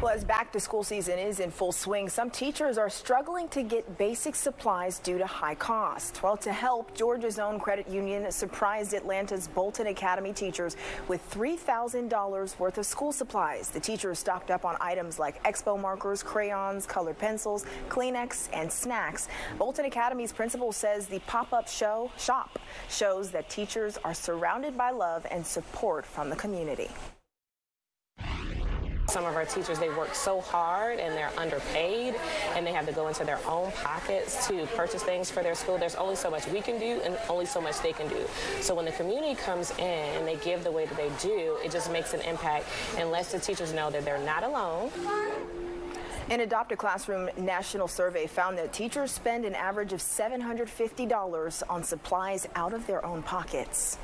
Well, as back to school season is in full swing, some teachers are struggling to get basic supplies due to high costs. Well, to help, Georgia's own credit union surprised Atlanta's Bolton Academy teachers with $3,000 worth of school supplies. The teachers stocked up on items like expo markers, crayons, colored pencils, Kleenex, and snacks. Bolton Academy's principal says the pop-up show shop shows that teachers are surrounded by love and support from the community. Some of our teachers, they work so hard and they're underpaid and they have to go into their own pockets to purchase things for their school. There's only so much we can do and only so much they can do. So when the community comes in and they give the way that they do, it just makes an impact and lets the teachers know that they're not alone. An Adopt a Classroom national survey found that teachers spend an average of $750 on supplies out of their own pockets.